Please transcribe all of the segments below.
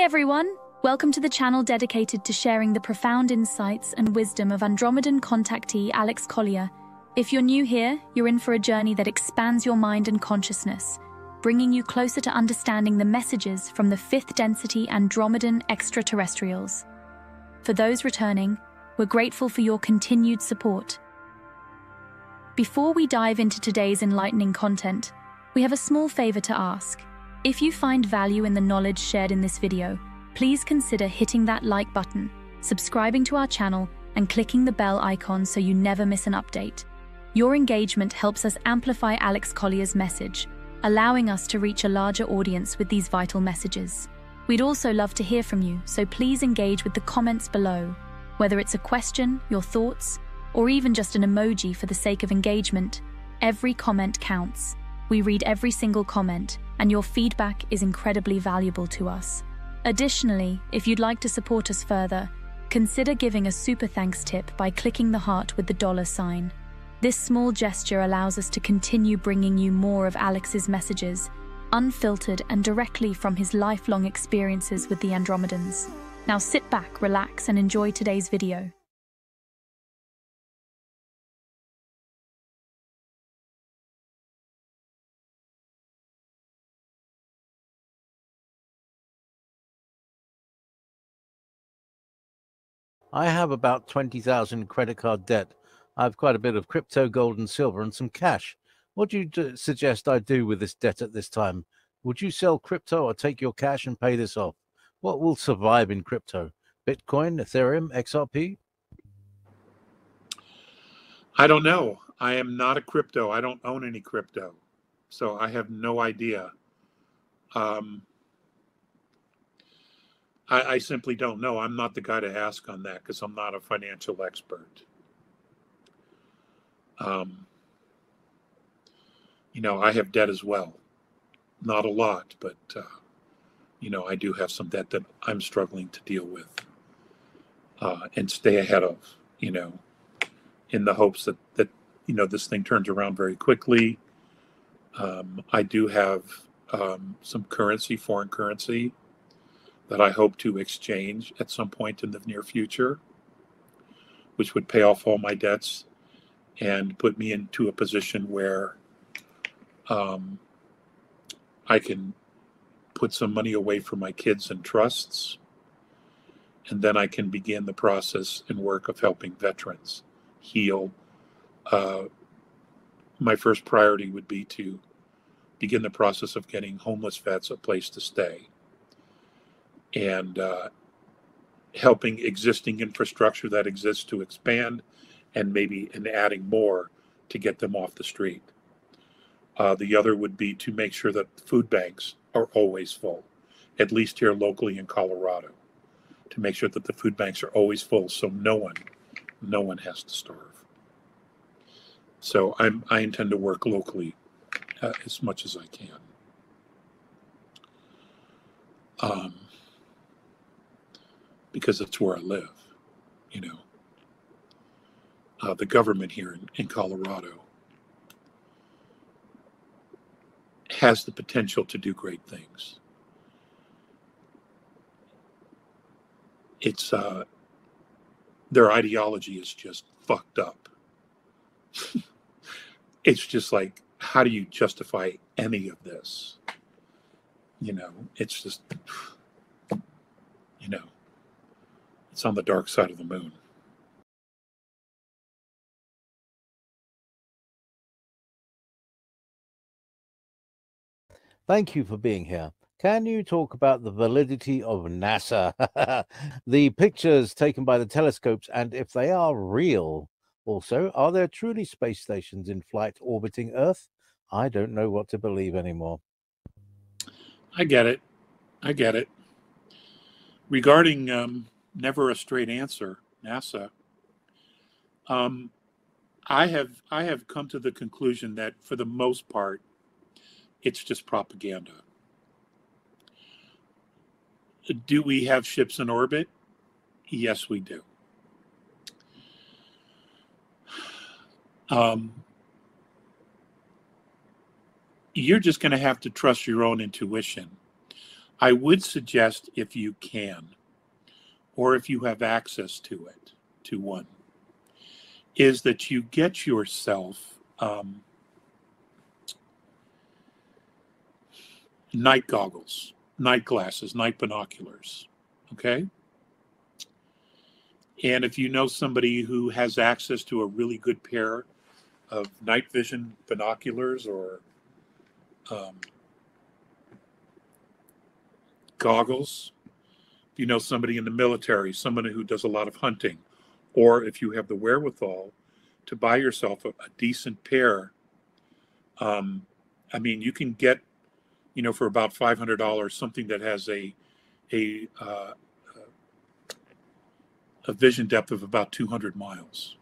Hi everyone! Welcome to the channel dedicated to sharing the profound insights and wisdom of Andromedan contactee Alex Collier. If you're new here, you're in for a journey that expands your mind and consciousness, bringing you closer to understanding the messages from the fifth density Andromedan extraterrestrials. For those returning, we're grateful for your continued support. Before we dive into today's enlightening content, we have a small favor to ask. If you find value in the knowledge shared in this video, please consider hitting that like button, subscribing to our channel, and clicking the bell icon so you never miss an update. Your engagement helps us amplify Alex Collier's message, allowing us to reach a larger audience with these vital messages. We'd also love to hear from you, so please engage with the comments below. Whether it's a question, your thoughts, or even just an emoji for the sake of engagement, every comment counts. We read every single comment, and your feedback is incredibly valuable to us. Additionally, if you'd like to support us further, consider giving a super thanks tip by clicking the heart with the dollar sign. This small gesture allows us to continue bringing you more of Alex's messages, unfiltered and directly from his lifelong experiences with the Andromedans. Now sit back, relax, and enjoy today's video. I have about 20,000 credit card debt. I have quite a bit of crypto, gold, and silver, and some cash. What do you suggest I do with this debt at this time? Would you sell crypto or take your cash and pay this off? What will survive in crypto? Bitcoin, Ethereum, XRP? I don't know. I am not a crypto. I don't own any crypto. So I have no idea. Um, I, I simply don't know. I'm not the guy to ask on that because I'm not a financial expert. Um, you know, I have debt as well. Not a lot, but, uh, you know, I do have some debt that I'm struggling to deal with uh, and stay ahead of, you know, in the hopes that, that you know, this thing turns around very quickly. Um, I do have um, some currency, foreign currency, that I hope to exchange at some point in the near future, which would pay off all my debts and put me into a position where um, I can put some money away for my kids and trusts. And then I can begin the process and work of helping veterans heal. Uh, my first priority would be to begin the process of getting homeless vets a place to stay and uh, helping existing infrastructure that exists to expand and maybe and adding more to get them off the street. Uh, the other would be to make sure that food banks are always full, at least here locally in Colorado, to make sure that the food banks are always full so no one, no one has to starve. So I'm, I intend to work locally uh, as much as I can. Um, because it's where I live, you know. Uh, the government here in, in Colorado has the potential to do great things. It's uh, their ideology is just fucked up. it's just like, how do you justify any of this? You know, it's just, you know. It's on the dark side of the moon. Thank you for being here. Can you talk about the validity of NASA? the pictures taken by the telescopes, and if they are real, also, are there truly space stations in flight orbiting Earth? I don't know what to believe anymore. I get it. I get it. Regarding um, never a straight answer, NASA. Um, I have I have come to the conclusion that for the most part, it's just propaganda. Do we have ships in orbit? Yes, we do. Um, you're just going to have to trust your own intuition. I would suggest if you can, or if you have access to it, to one, is that you get yourself um, night goggles, night glasses, night binoculars. Okay. And if you know somebody who has access to a really good pair of night vision binoculars or um, goggles, you know somebody in the military, somebody who does a lot of hunting, or if you have the wherewithal to buy yourself a, a decent pair, um, I mean, you can get, you know, for about five hundred dollars, something that has a a uh, a vision depth of about 200 miles.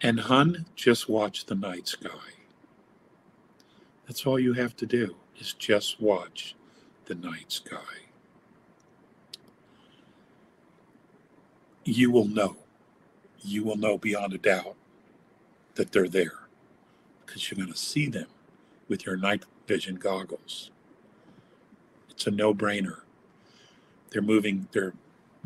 And hun, just watch the night sky. That's all you have to do is just watch the night sky. You will know. You will know beyond a doubt that they're there because you're going to see them with your night vision goggles. It's a no brainer. They're moving, they're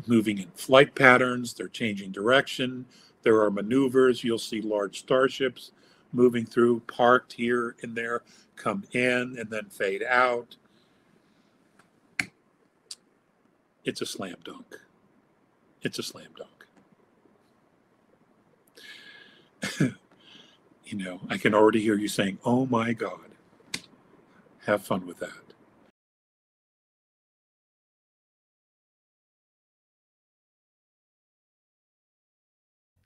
moving in flight patterns, they're changing direction. There are maneuvers. You'll see large starships moving through, parked here and there, come in and then fade out. It's a slam dunk. It's a slam dunk. you know, I can already hear you saying, Oh my God. Have fun with that.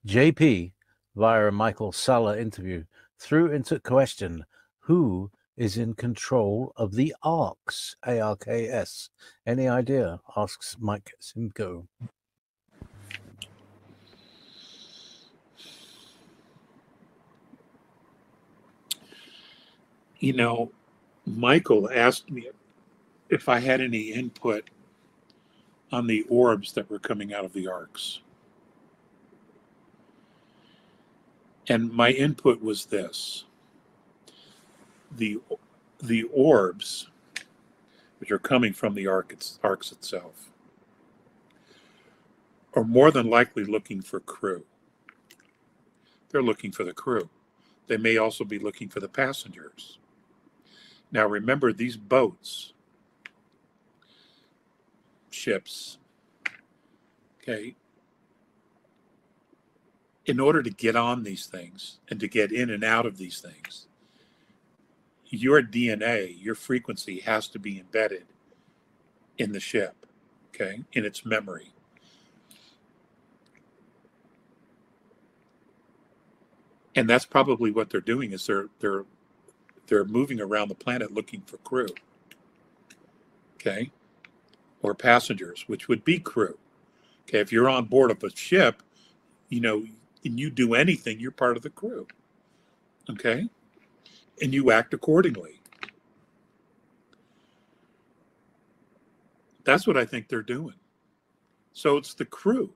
JP, via a Michael Salla interview, threw into question who is in control of the ARKS, A-R-K-S. Any idea? asks Mike Simcoe. You know, Michael asked me if I had any input on the orbs that were coming out of the Arks. And my input was this the the orbs which are coming from the ark it's, ARKS itself are more than likely looking for crew. They're looking for the crew. They may also be looking for the passengers. Now remember these boats ships okay in order to get on these things and to get in and out of these things, your DNA, your frequency has to be embedded in the ship, okay, in its memory. And that's probably what they're doing is they're they're they're moving around the planet looking for crew. Okay? Or passengers, which would be crew. Okay, if you're on board of a ship, you know, and you do anything, you're part of the crew. Okay? And you act accordingly. That's what I think they're doing. So it's the crew.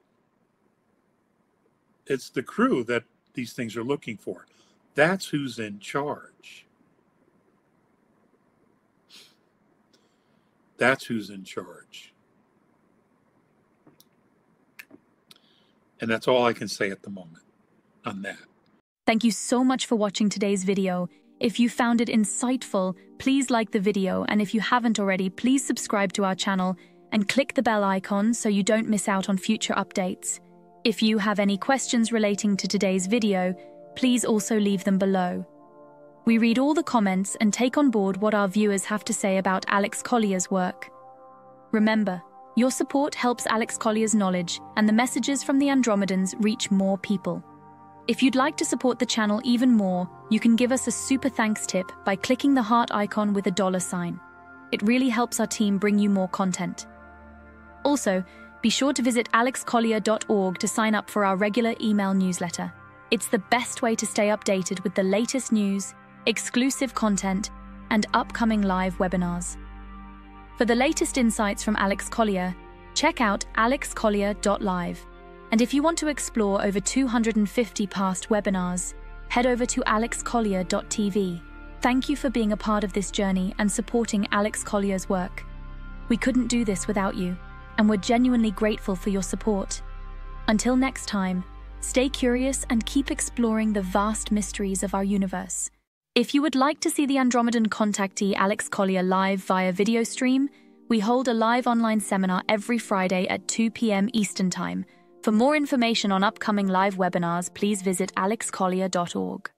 It's the crew that these things are looking for. That's who's in charge. That's who's in charge. And that's all I can say at the moment on that. Thank you so much for watching today's video. If you found it insightful, please like the video, and if you haven't already, please subscribe to our channel and click the bell icon so you don't miss out on future updates. If you have any questions relating to today's video, please also leave them below. We read all the comments and take on board what our viewers have to say about Alex Collier's work. Remember, your support helps Alex Collier's knowledge and the messages from the Andromedans reach more people. If you'd like to support the channel even more, you can give us a super thanks tip by clicking the heart icon with a dollar sign. It really helps our team bring you more content. Also, be sure to visit alexcollier.org to sign up for our regular email newsletter. It's the best way to stay updated with the latest news, exclusive content, and upcoming live webinars. For the latest insights from Alex Collier, check out alexcollier.live. And if you want to explore over 250 past webinars, head over to alexcollier.tv. Thank you for being a part of this journey and supporting Alex Collier's work. We couldn't do this without you, and we're genuinely grateful for your support. Until next time, stay curious and keep exploring the vast mysteries of our universe. If you would like to see the Andromedan contactee Alex Collier live via video stream, we hold a live online seminar every Friday at 2 p.m. Eastern Time. For more information on upcoming live webinars, please visit alexcollier.org.